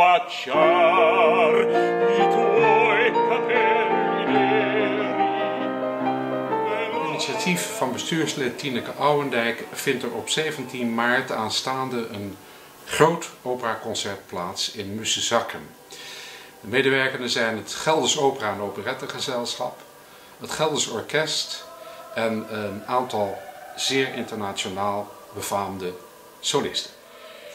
star i tuoi capelli initiatief van bestuurslid Tineke Ouwendijk vindt er op 17 maart aanstaande een groot operaconcert plaats in Mussezakken. De medewerkenden zijn het Gelders Opera en Operettegezelschap, het Gelders Orkest en een aantal zeer internationaal befaamde solisten.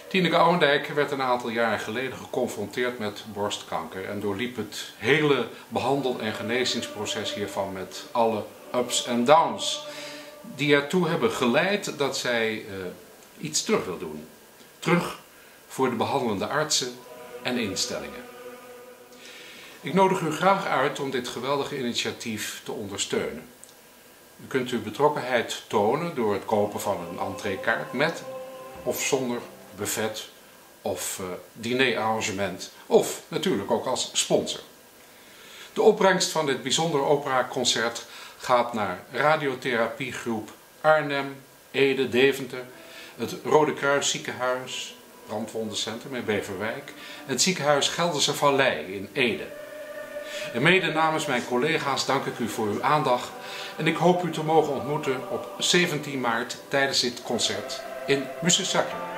Tineke Ouwendijk werd een aantal jaren geleden geconfronteerd met borstkanker en doorliep het hele behandel- en genezingsproces hiervan met alle ups en downs die ertoe hebben geleid dat zij eh, iets terug wil doen. Terug voor de behandelende artsen en instellingen. Ik nodig u graag uit om dit geweldige initiatief te ondersteunen. U kunt uw betrokkenheid tonen door het kopen van een entreekaart met of zonder buffet of uh, dinerarrangement of natuurlijk ook als sponsor. De opbrengst van dit bijzondere operaconcert gaat naar radiotherapiegroep Arnhem, Ede, Deventer, het Rode Kruis ziekenhuis, brandwondencentrum in Beverwijk en het ziekenhuis Gelderse Vallei in Ede. En mede namens mijn collega's dank ik u voor uw aandacht en ik hoop u te mogen ontmoeten op 17 maart tijdens dit concert in Mussesakken.